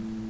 Mm-hmm.